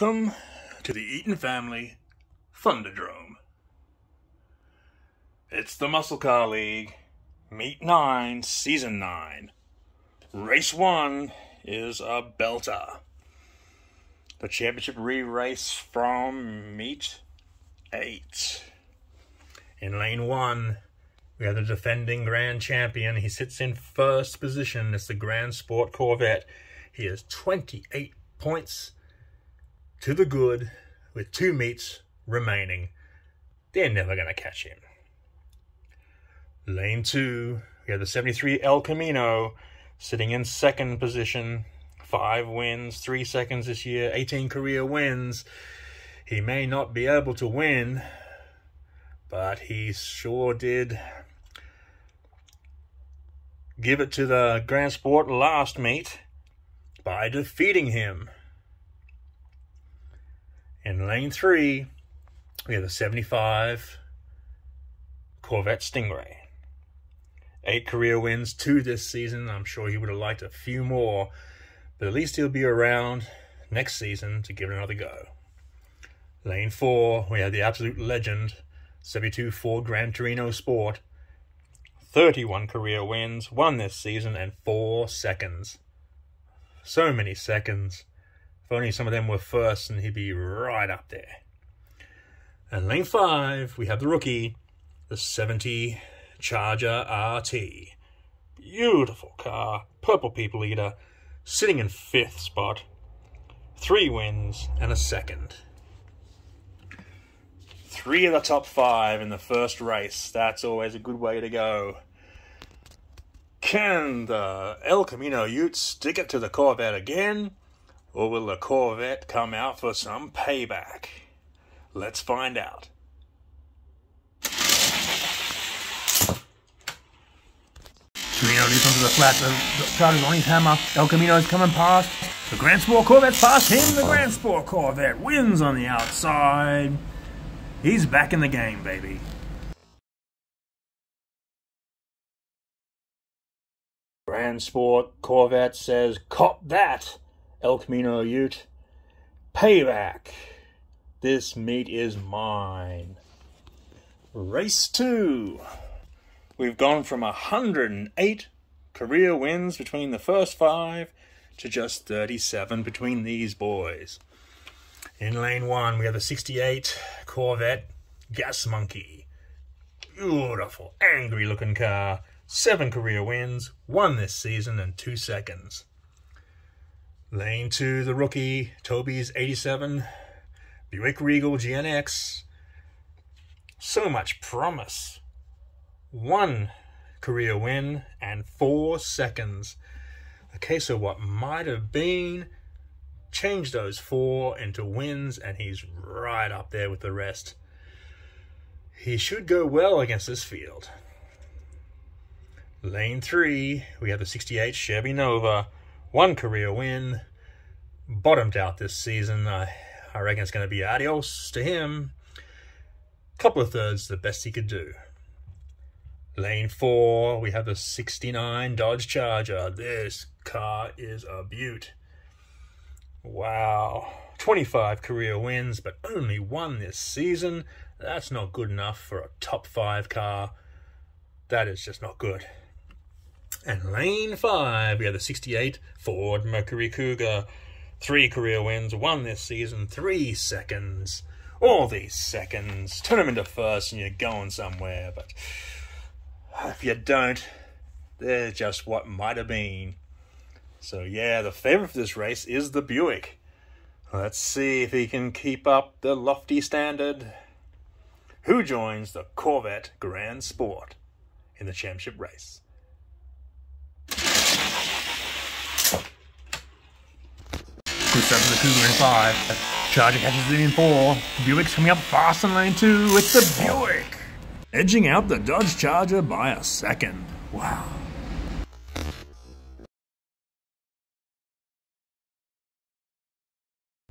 Welcome to the Eaton Family Thunderdrome. It's the Muscle Car League, Meet 9, Season 9. Race 1 is a belter. The championship re race from Meet 8. In lane 1, we have the defending grand champion. He sits in first position. It's the Grand Sport Corvette. He has 28 points to the good with two meets remaining. They're never going to catch him. Lane 2, we have the 73 El Camino sitting in second position. Five wins, three seconds this year, 18 career wins. He may not be able to win, but he sure did give it to the Grand Sport last meet by defeating him. In lane three, we have the 75 Corvette Stingray. Eight career wins, two this season. I'm sure he would have liked a few more, but at least he'll be around next season to give it another go. Lane four, we have the absolute legend, 72 Ford Gran Torino Sport. 31 career wins, one this season, and four seconds. So many seconds. If only some of them were first, and he'd be right up there. And lane five, we have the rookie, the 70 Charger RT. Beautiful car, purple people eater, sitting in fifth spot. Three wins and a second. Three of the top five in the first race. That's always a good way to go. Can the El Camino Ute stick it to the Corvette again? Or will the Corvette come out for some payback? Let's find out. Camino leaps onto the flat. The, the Charger's on his hammer. El Camino is coming past. The Grand Sport Corvette past him. The Grand Sport Corvette wins on the outside. He's back in the game, baby. Grand Sport Corvette says, Cop that! El Camino Ute. Payback. This meat is mine. Race 2. We've gone from 108 career wins between the first five to just 37 between these boys. In lane 1, we have a 68 Corvette Gas Monkey. Beautiful, angry looking car. Seven career wins, one this season, and two seconds. Lane two, the rookie, Toby's 87, Buick Regal GNX. So much promise. One career win and four seconds. A case of what might have been. Change those four into wins, and he's right up there with the rest. He should go well against this field. Lane three, we have the 68 Chevy Nova one career win. Bottomed out this season. I, I reckon it's going to be adios to him. Couple of thirds, the best he could do. Lane four, we have a 69 Dodge Charger. This car is a beaut. Wow. 25 career wins, but only one this season. That's not good enough for a top five car. That is just not good. And lane five, we have the 68 Ford Mercury Cougar. Three career wins, one this season, three seconds. All these seconds, turn them into first and you're going somewhere. But if you don't, they're just what might have been. So yeah, the favorite for this race is the Buick. Let's see if he can keep up the lofty standard. Who joins the Corvette Grand Sport in the championship race? The Cougar in five. Charger catches it in four. Buick's coming up fast in lane two. It's the Buick. Edging out the Dodge Charger by a second. Wow.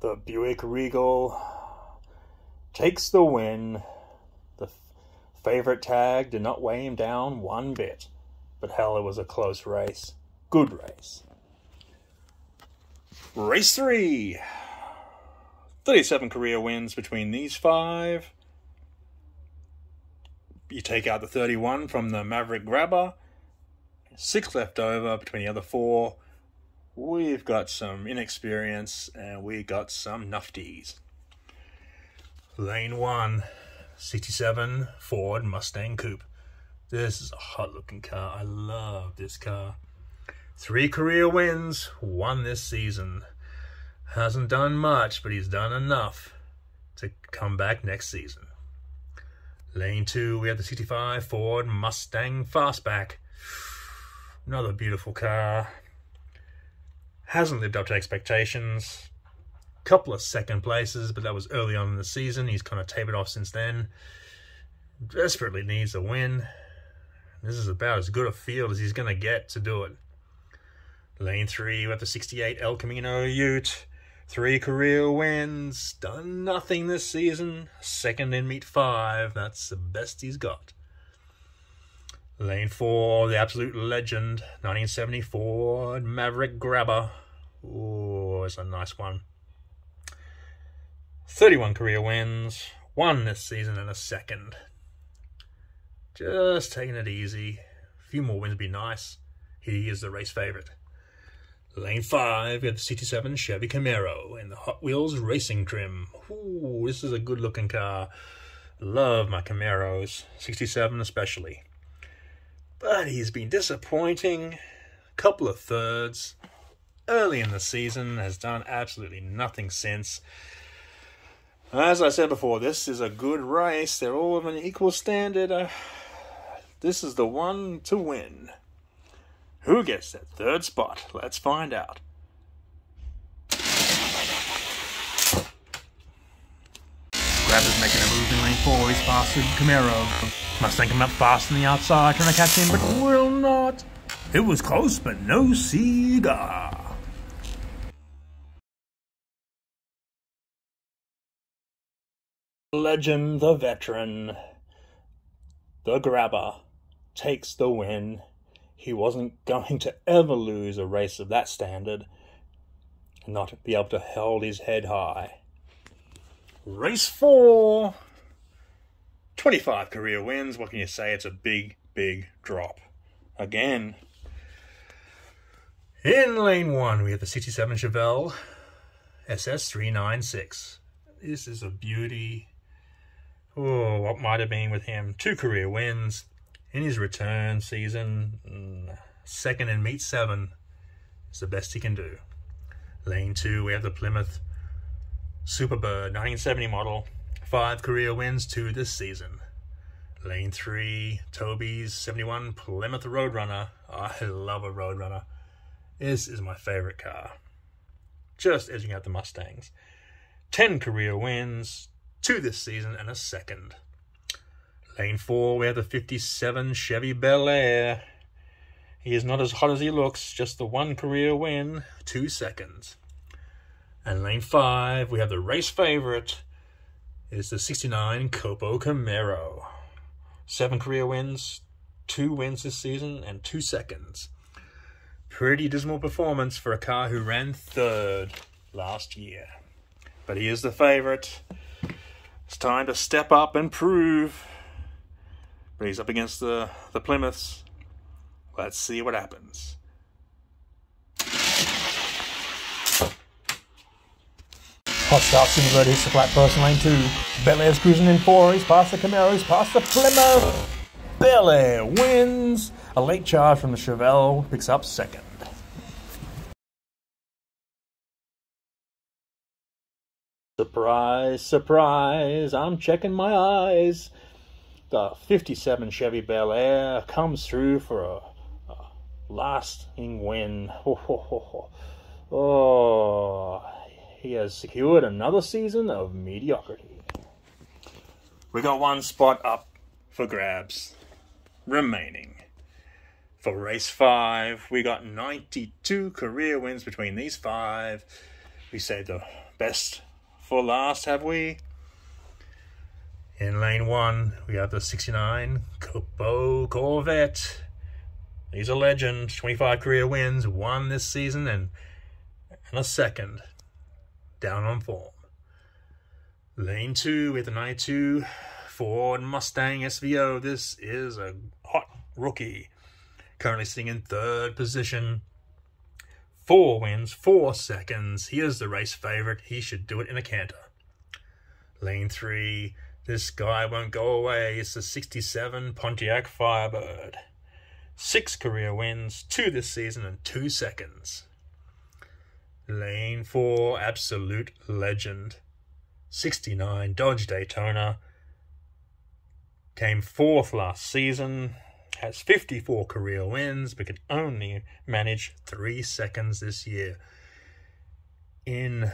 The Buick Regal takes the win. The favorite tag did not weigh him down one bit. But hell, it was a close race. Good race. Race three. 37 career wins between these five. You take out the 31 from the Maverick Grabber. Six left over between the other four. We've got some inexperience and we got some nufties. Lane 1, 67 Ford Mustang Coupe. This is a hot looking car. I love this car. Three career wins, one this season. Hasn't done much, but he's done enough to come back next season. Lane 2, we have the 65 Ford Mustang Fastback. Another beautiful car. Hasn't lived up to expectations. Couple of second places, but that was early on in the season. He's kind of tapered off since then. Desperately needs a win. This is about as good a field as he's going to get to do it. Lane 3, we have the 68 El Camino Ute. Three career wins. Done nothing this season. Second in meet 5. That's the best he's got. Lane 4, the absolute legend. 1974 Maverick Grabber. Oh, it's a nice one. 31 career wins. One this season and a second. Just taking it easy. A few more wins would be nice. He is the race favourite. Lane 5, we have the 67 Chevy Camaro in the Hot Wheels racing trim. Ooh, this is a good looking car. Love my Camaros, 67 especially. But he's been disappointing. A couple of thirds. Early in the season, has done absolutely nothing since. As I said before, this is a good race. They're all of an equal standard. Uh, this is the one to win. Who gets that third spot? Let's find out. Grabber's making a move in lane four. He's past the Camaro. Mustang come up fast on the outside, trying to catch him, but will not. It was close, but no cigar. Legend, the veteran, the grabber takes the win. He wasn't going to ever lose a race of that standard and not be able to hold his head high. Race four. 25 career wins. What can you say? It's a big, big drop. Again. In lane one, we have the 67 Chevelle SS396. This is a beauty. Oh, what might have been with him? Two career wins in his return season, second in meet seven is the best he can do. Lane two, we have the Plymouth Superbird 1970 model, five career wins, two this season. Lane three, Toby's 71 Plymouth Roadrunner. I love a Roadrunner. This is my favorite car. Just edging out the Mustangs. 10 career wins, two this season, and a second. Lane 4, we have the 57 Chevy Bel Air. He is not as hot as he looks, just the one career win, two seconds. And lane 5, we have the race favorite, is the 69 Copo Camaro. Seven career wins, two wins this season, and two seconds. Pretty dismal performance for a car who ran third last year. But he is the favorite. It's time to step up and prove. But he's up against the, the Plymouths. Let's see what happens. Hot start, Superbird hits the flat first in lane two. Bel Air's cruising in four. He's past the Camaro. He's past the Plymouth. Bel Air wins. A late charge from the Chevelle picks up second. Surprise, surprise, I'm checking my eyes. The 57 Chevy Bel Air comes through for a, a lasting win. Oh, he has secured another season of mediocrity. We got one spot up for grabs remaining. For race five, we got 92 career wins between these five. We saved the best for last, have we? In lane one, we have the 69 Copo Corvette. He's a legend, 25 career wins, one this season and, and a second. Down on form. Lane 2 with the 92 Ford Mustang SVO. This is a hot rookie. Currently sitting in third position. Four wins, four seconds. He is the race favorite. He should do it in a canter. Lane 3. This guy won't go away. It's the 67 Pontiac Firebird. Six career wins, two this season, and two seconds. Lane 4, absolute legend. 69 Dodge Daytona. Came fourth last season. Has 54 career wins, but could only manage three seconds this year. In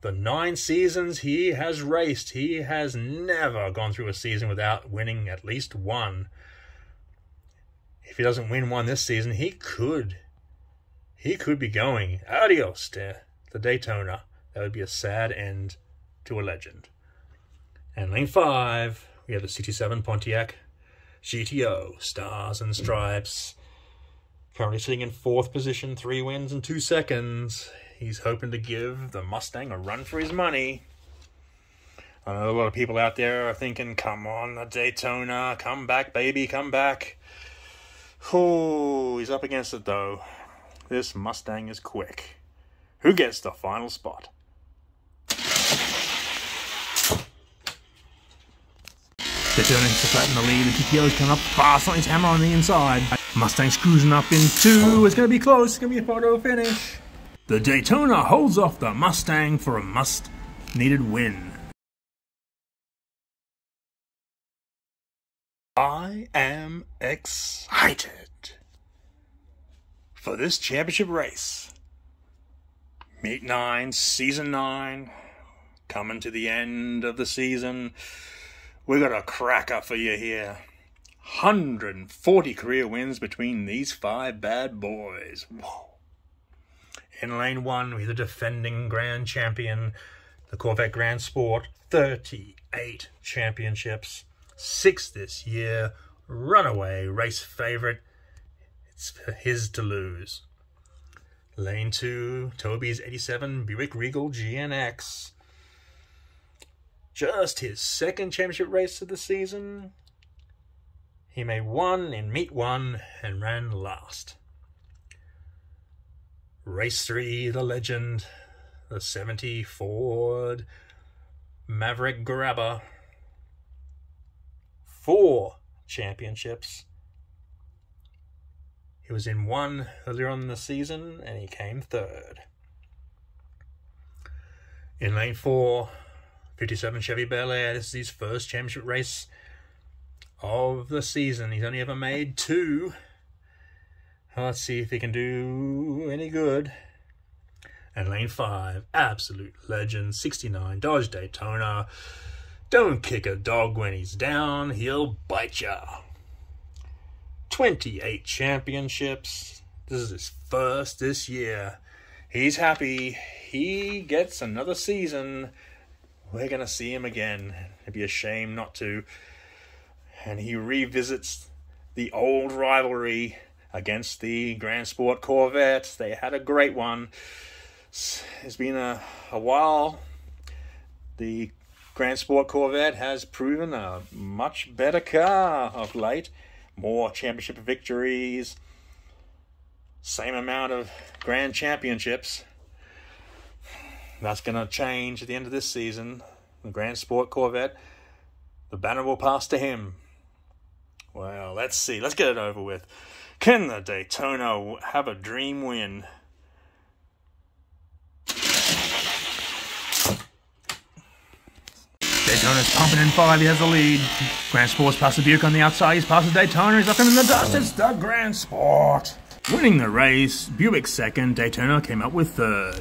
the nine seasons he has raced, he has never gone through a season without winning at least one. If he doesn't win one this season, he could. He could be going adios to the Daytona. That would be a sad end to a legend. And lane five, we have the 67 Pontiac GTO, Stars and Stripes. Currently sitting in fourth position, three wins and two seconds. He's hoping to give the Mustang a run for his money. I know a lot of people out there are thinking, come on, the Daytona, come back, baby, come back. Oh, he's up against it though. This Mustang is quick. Who gets the final spot? Daytona's to flatten the lead. The GTO's coming up fast on his hammer on the inside. Mustang's cruising up in two. It's going to be close. It's to be a photo finish. The Daytona holds off the Mustang for a must needed win. I am excited for this championship race. Meet 9, Season 9, coming to the end of the season. We got a cracker for you here. 140 career wins between these five bad boys. Whoa. In lane one, we're the defending grand champion, the Corvette Grand Sport, 38 championships, six this year, runaway race favorite. It's his to lose. Lane two, Toby's 87 Buick Regal GNX. Just his second championship race of the season. He made one in meet one and ran last. Race 3, the legend, the 70 Ford Maverick Grabber. Four championships. He was in one earlier on in the season and he came third. In lane 4, 57 Chevy Bel Air. This is his first championship race of the season. He's only ever made two. Let's see if he can do any good. And lane five, absolute legend, 69 Dodge Daytona. Don't kick a dog when he's down, he'll bite ya. 28 championships. This is his first this year. He's happy. He gets another season. We're going to see him again. It'd be a shame not to. And he revisits the old rivalry against the Grand Sport Corvette. They had a great one. It's been a, a while. The Grand Sport Corvette has proven a much better car of late. More championship victories, same amount of grand championships. That's going to change at the end of this season. The Grand Sport Corvette, the banner will pass to him. Well, let's see. Let's get it over with. Can the Daytona have a dream win? Daytona's pumping in five. He has the lead. Grand Sport's the Buick on the outside. He's the Daytona. He's him in the dust. It's the Grand Sport. Winning the race, Buick second. Daytona came up with third.